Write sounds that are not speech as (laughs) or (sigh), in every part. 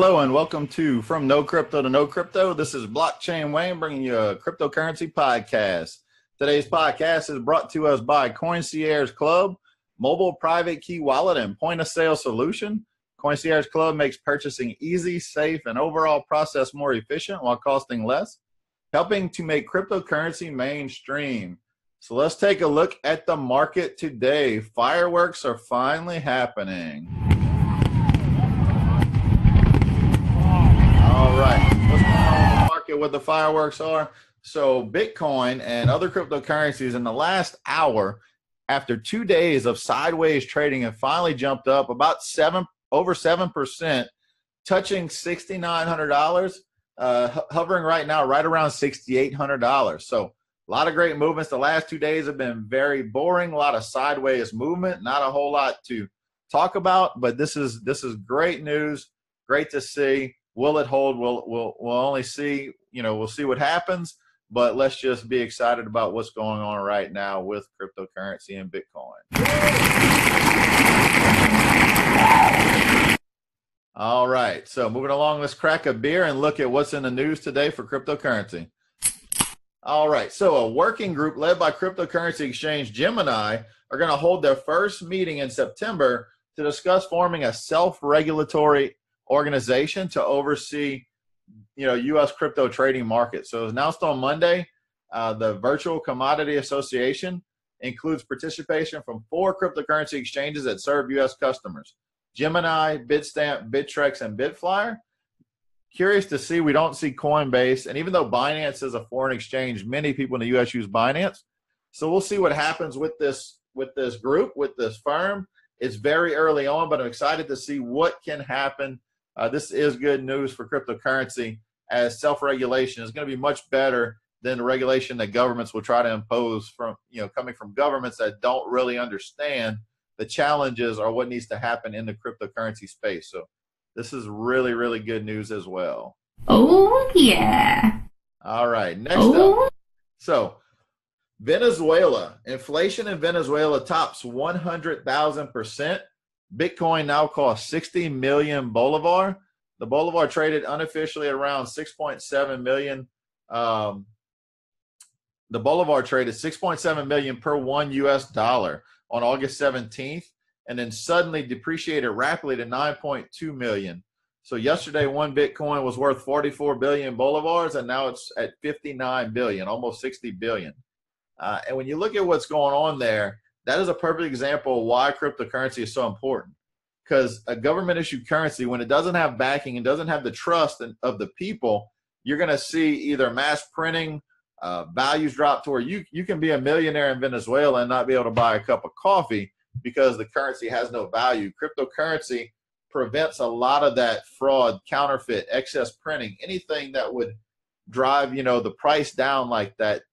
Hello and welcome to From No Crypto to Know Crypto. This is Blockchain Wayne bringing you a cryptocurrency podcast. Today's podcast is brought to us by Coincierge Club, mobile private key wallet and point of sale solution. Coincierge Club makes purchasing easy, safe, and overall process more efficient while costing less, helping to make cryptocurrency mainstream. So let's take a look at the market today. Fireworks are finally happening. Market what the fireworks are. So Bitcoin and other cryptocurrencies in the last hour, after two days of sideways trading, have finally jumped up about seven over seven percent, touching sixty nine hundred dollars, uh, hovering right now right around sixty eight hundred dollars. So a lot of great movements. The last two days have been very boring. A lot of sideways movement. Not a whole lot to talk about, but this is this is great news. Great to see. Will it hold? We'll we'll we'll only see. You know, we'll see what happens. But let's just be excited about what's going on right now with cryptocurrency and Bitcoin. All right. So moving along, let's crack a beer and look at what's in the news today for cryptocurrency. All right. So a working group led by cryptocurrency exchange Gemini are going to hold their first meeting in September to discuss forming a self-regulatory organization to oversee, you know, U.S. crypto trading market. So announced on Monday, uh, the Virtual Commodity Association includes participation from four cryptocurrency exchanges that serve U.S. customers: Gemini, Bitstamp, Bittrex, and Bitflyer. Curious to see, we don't see Coinbase, and even though Binance is a foreign exchange, many people in the U.S. use Binance. So we'll see what happens with this with this group, with this firm. It's very early on, but I'm excited to see what can happen uh, this is good news for cryptocurrency as self-regulation is going to be much better than the regulation that governments will try to impose from you know coming from governments that don't really understand the challenges or what needs to happen in the cryptocurrency space. So this is really really good news as well. Oh yeah. All right next oh. up so venezuela. Inflation in venezuela tops 100000 percent Bitcoin now costs 60 million bolivar. The bolivar traded unofficially around 6.7 million. Um, the bolivar traded 6.7 million per one US dollar on August 17th, and then suddenly depreciated rapidly to 9.2 million. So yesterday, one Bitcoin was worth 44 billion bolivars, and now it's at 59 billion, almost 60 billion. Uh, and when you look at what's going on there, that is a perfect example of why cryptocurrency is so important. Because a government issued currency, when it doesn't have backing and doesn't have the trust of the people, you're going to see either mass printing, uh, values drop to where you, you can be a millionaire in Venezuela and not be able to buy a cup of coffee because the currency has no value. Cryptocurrency prevents a lot of that fraud, counterfeit, excess printing, anything that would drive you know the price down like that.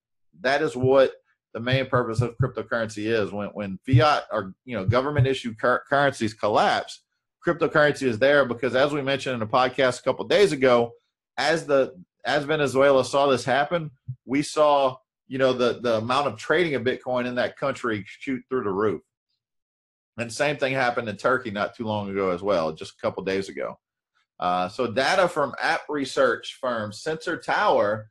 That is what the main purpose of cryptocurrency is when when fiat or you know government issued cur- currencies collapse cryptocurrency is there because as we mentioned in a podcast a couple days ago as the as venezuela saw this happen we saw you know the the amount of trading of bitcoin in that country shoot through the roof. And same thing happened in turkey not too long ago as well just a couple days ago. Uh, so data from app research firm sensor tower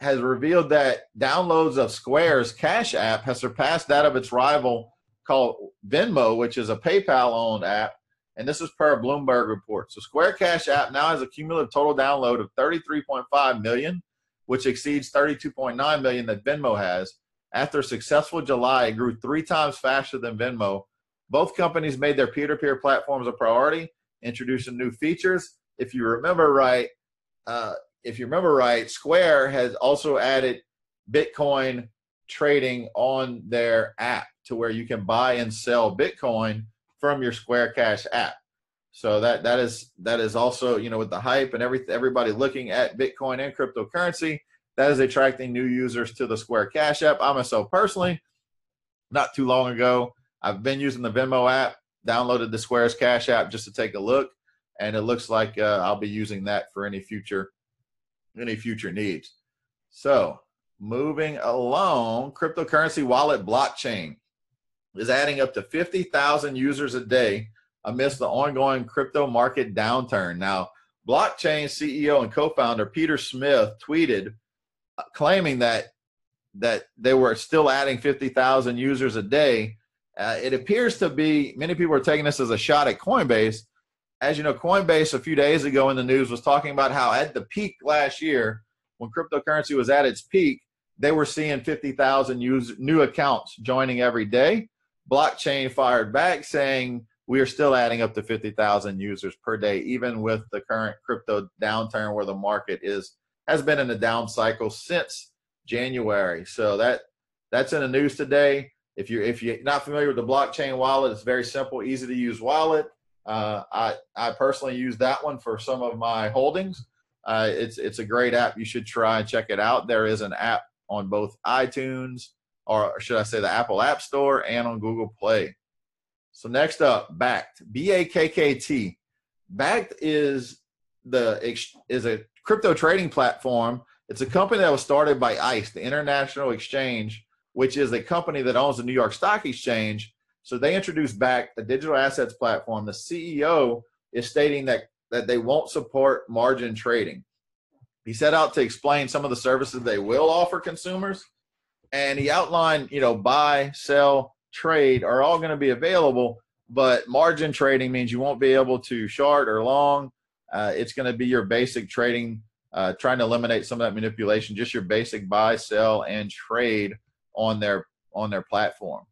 has revealed that downloads of Square's Cash App has surpassed that of its rival called Venmo, which is a PayPal owned app. And this is per Bloomberg report. So Square Cash App now has a cumulative total download of 33.5 million, which exceeds 32.9 million that Venmo has. After a successful July, it grew three times faster than Venmo. Both companies made their peer to peer platforms a priority, introducing new features. If you remember right, uh, if you remember right, Square has also added Bitcoin trading on their app to where you can buy and sell Bitcoin from your Square Cash app. So that that is that is also you know with the hype and every everybody looking at Bitcoin and cryptocurrency, that is attracting new users to the Square Cash app. I myself personally, not too long ago, I've been using the Venmo app, downloaded the Square's Cash app just to take a look, and it looks like uh, I'll be using that for any future any future needs. So, moving along, cryptocurrency wallet blockchain is adding up to 50,000 users a day amidst the ongoing crypto market downturn. Now, Blockchain CEO and co-founder Peter Smith tweeted uh, claiming that that they were still adding 50,000 users a day. Uh, it appears to be many people are taking this as a shot at Coinbase. As you know, Coinbase a few days ago in the news was talking about how at the peak last year, when cryptocurrency was at its peak, they were seeing 50,000 new accounts joining every day. Blockchain fired back saying we are still adding up to 50,000 users per day, even with the current crypto downturn where the market is has been in a down cycle since January. So that that's in the news today. If you're if you're not familiar with the blockchain wallet, it's very simple, easy to use wallet. Uh, I I personally use that one for some of my holdings. Uh, it's it's a great app. You should try and check it out. There is an app on both iTunes, or should I say, the Apple App Store, and on Google Play. So next up, Bakkt, B A K K T. Bakkt is the is a crypto trading platform. It's a company that was started by ICE, the International Exchange, which is a company that owns the New York Stock Exchange. So they introduced Bakkt a digital assets platform. The CEO is stating that that they won't support margin trading. He set out to explain some of the services they will offer consumers, and he outlined, you know, buy, sell, trade are all going to be available, but margin trading means you won't be able to short or long. Uh, it's going to be your basic trading, uh, trying to eliminate some of that manipulation, just your basic buy, sell, and trade on their on their platform.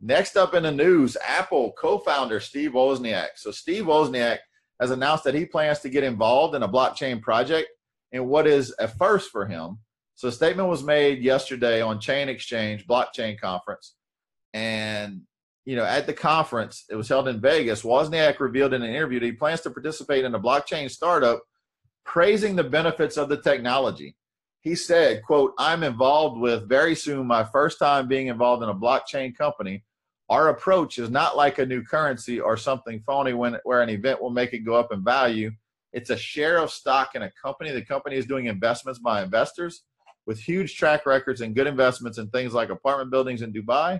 Next up in the news, Apple co-founder Steve Wozniak. So Steve Wozniak has announced that he plans to get involved in a blockchain project in what is a first for him. So a statement was made yesterday on Chain Exchange blockchain conference, and you know at the conference it was held in Vegas. Wozniak revealed in an interview that he plans to participate in a blockchain startup, praising the benefits of the technology. He said, "quote I'm involved with very soon my first time being involved in a blockchain company." Our approach is not like a new currency or something phony when, where an event will make it go up in value it's a share of stock in a company. The company is doing investments by investors with huge track records and good investments in things like apartment buildings in Dubai.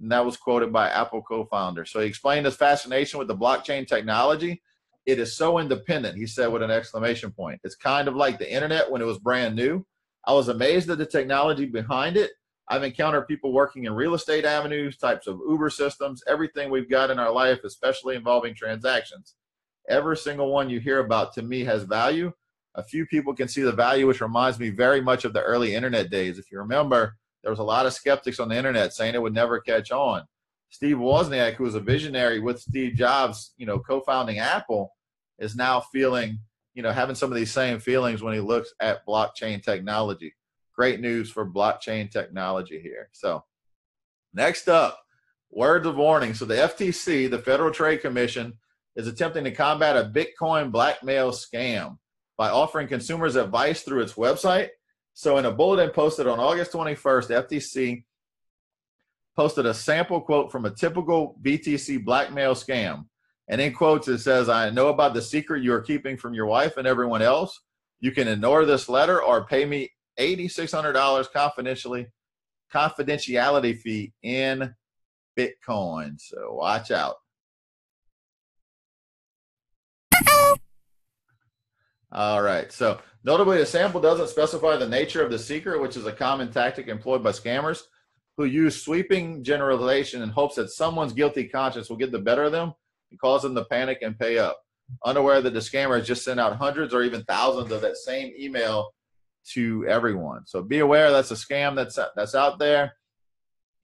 And that was quoted by Apple co founder. So he explained his fascination with the blockchain technology. It is so independent, he said with an exclamation point. It's kind of like the internet when it was brand new. I was amazed at the technology behind it. I've encountered people working in real estate avenues, types of Uber systems, everything we've got in our life, especially involving transactions every single one you hear about to me has value. A few people can see the value, which reminds me very much of the early internet days. If you remember, there was a lot of skeptics on the internet saying it would never catch on. Steve Wozniak, who was a visionary with Steve Jobs, you know, co-founding Apple, is now feeling, you know, having some of these same feelings when he looks at blockchain technology. Great news for blockchain technology here. So, next up, words of warning. So the FTC, the Federal Trade Commission, is attempting to combat a Bitcoin blackmail scam by offering consumers advice through its website. So, in a bulletin posted on August 21st, FTC posted a sample quote from a typical BTC blackmail scam. And in quotes, it says, I know about the secret you are keeping from your wife and everyone else. You can ignore this letter or pay me $8,600 confidentially, confidentiality fee in Bitcoin. So watch out. All right. So, notably, the sample doesn't specify the nature of the secret, which is a common tactic employed by scammers who use sweeping generalization in hopes that someone's guilty conscience will get the better of them and cause them to panic and pay up. Unaware that the scammer has just sent out hundreds or even thousands of that same email to everyone. So be aware that's a scam that's that's out there.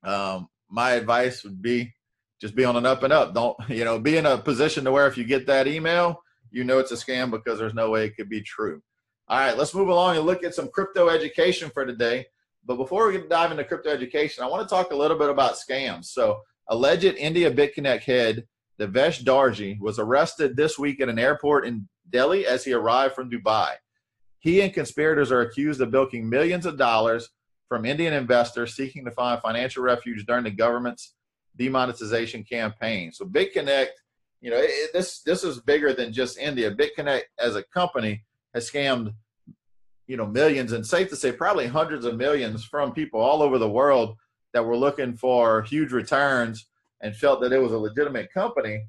Um, my advice would be just be on an up and up. Don't (laughs) you know? Be in a position to where if you get that email, you know it's a scam because there's no way it could be true. All right, let's move along and look at some crypto education for today. But before we dive into crypto education, I want to talk a little bit about scams. So, alleged India BitConnect head Devesh Darji was arrested this week at an airport in Delhi as he arrived from Dubai. He and conspirators are accused of bilking millions of dollars from Indian investors seeking to find financial refuge during the government's demonetization campaign. So, BitConnect you know, it, this this is bigger than just India. BitConnect as a company has scammed, you know, millions and safe to say probably hundreds of millions from people all over the world that were looking for huge returns and felt that it was a legitimate company.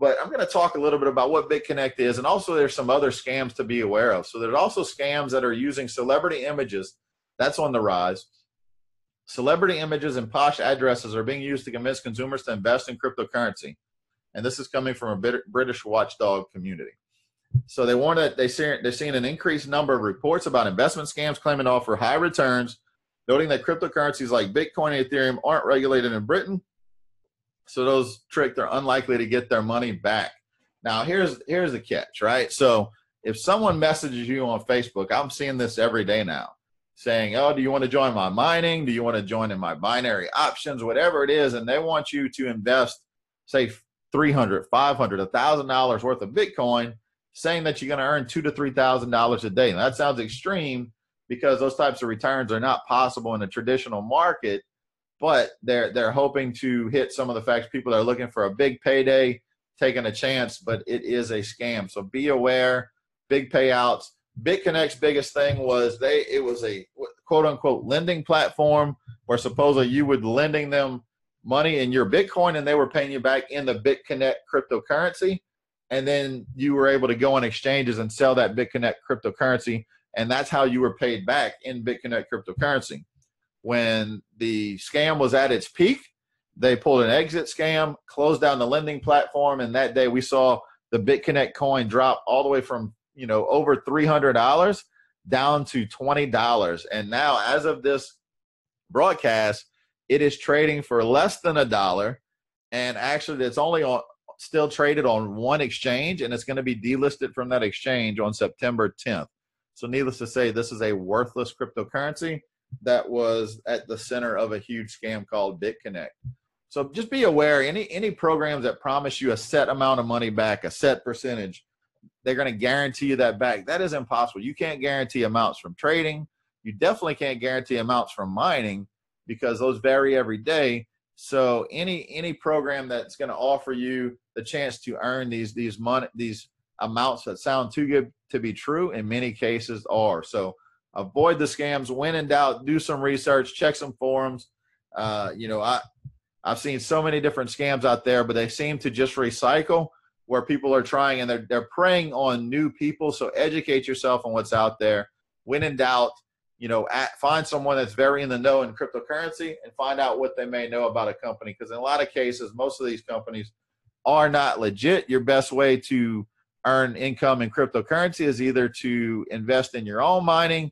But I'm going to talk a little bit about what BitConnect is, and also there's some other scams to be aware of. So there's also scams that are using celebrity images. That's on the rise. Celebrity images and posh addresses are being used to convince consumers to invest in cryptocurrency, and this is coming from a British watchdog community. So they want to they see they're seeing an increased number of reports about investment scams claiming to offer high returns, noting that cryptocurrencies like Bitcoin and Ethereum aren't regulated in Britain so those tricked are unlikely to get their money back. Now here's here's the catch, right? So if someone messages you on Facebook, I'm seeing this every day now, saying, "Oh, do you want to join my mining? Do you want to join in my binary options, whatever it is?" And they want you to invest, say, 300, 500, a thousand dollars worth of Bitcoin, saying that you're going to earn two to three thousand dollars a day. Now that sounds extreme because those types of returns are not possible in a traditional market but they're they're hoping to hit some of the facts. People are looking for a big payday, taking a chance, but it is a scam. So be aware. Big payouts. BitConnect's biggest thing was they it was a quote unquote lending platform where supposedly you would lending them money in your Bitcoin and they were paying you back in the BitConnect cryptocurrency. And then you were able to go on exchanges and sell that BitConnect cryptocurrency. And that's how you were paid back in BitConnect cryptocurrency when the scam was at its peak. They pulled an exit scam, closed down the lending platform, and that day we saw the BitConnect coin drop all the way from you know over three hundred dollars down to twenty dollars. And now, as of this broadcast, it is trading for less than a dollar, and actually, it's only on still traded on one exchange, and it's going to be delisted from that exchange on September 10th. So, needless to say, this is a worthless cryptocurrency that was at the center of a huge scam called BitConnect. So just be aware any any programs that promise you a set amount of money back, a set percentage, they're going to guarantee you that back. That is impossible. You can't guarantee amounts from trading. You definitely can't guarantee amounts from mining because those vary every day. So any any program that's going to offer you the chance to earn these these money these amounts that sound too good to be true in many cases are. So avoid the scams. When in doubt, do some research, check some forums. Uh, you know, I I've seen so many different scams out there, but they seem to just recycle where people are trying and they're they're preying on new people. So educate yourself on what's out there. When in doubt, you know, at, find someone that's very in the know in cryptocurrency and find out what they may know about a company. Because in a lot of cases, most of these companies are not legit. Your best way to earn income in cryptocurrency is either to invest in your own mining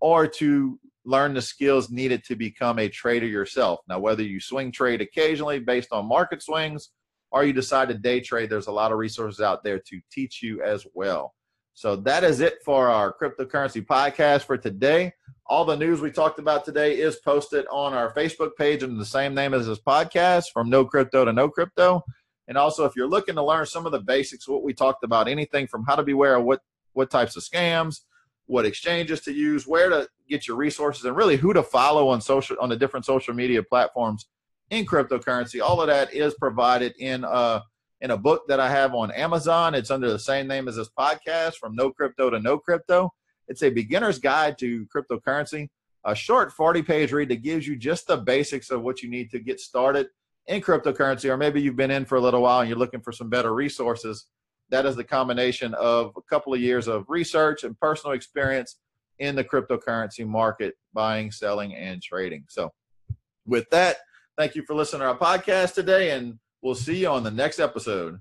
or to learn the skills needed to become a trader yourself. Now, whether you swing trade occasionally based on market swings or you decide to day trade, there's a lot of resources out there to teach you as well. So that is it for our cryptocurrency podcast for today. All the news we talked about today is posted on our Facebook page under the same name as this podcast, from no crypto to know crypto. And also, if you're looking to learn some of the basics, what we talked about, anything from how to beware of what what types of scams, what exchanges to use, where to get your resources, and really who to follow on social on the different social media platforms in cryptocurrency. All of that is provided in a in a book that I have on Amazon. It's under the same name as this podcast, from no crypto to know crypto. It's a beginner's guide to cryptocurrency, a short 40 page read that gives you just the basics of what you need to get started in cryptocurrency, or maybe you've been in for a little while and you're looking for some better resources that is the combination of a couple of years of research and personal experience in the cryptocurrency market, buying, selling, and trading. So, with that, thank you for listening to our podcast today, and we'll see you on the next episode.